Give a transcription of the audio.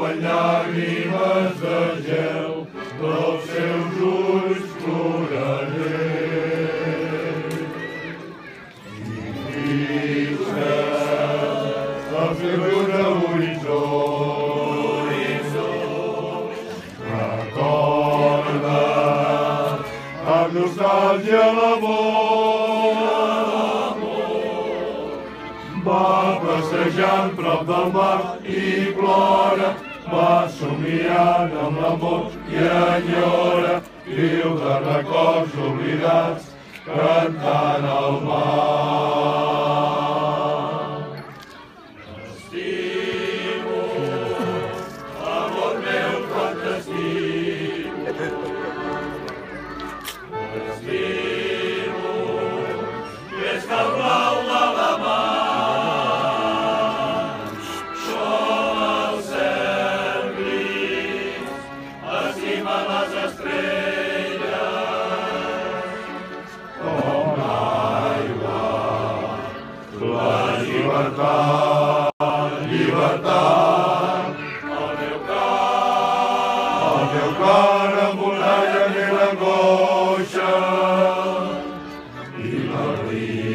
cauen llàgrimes de gel dels seus ulls ploraré. I fixa els seus ulls a l'horitzó. Recorda amb nostàlgia l'amor. Va passejant prop del mar i plora, va somiant amb l'amor i enyora, viu de records oblidats, cantant al mar. T'estimo, amor meu, quan t'estimo. Estima les estrelles. Com l'aigua, la llibertat, llibertat. El meu cor, el meu cor embolalla mil angoixa i la vida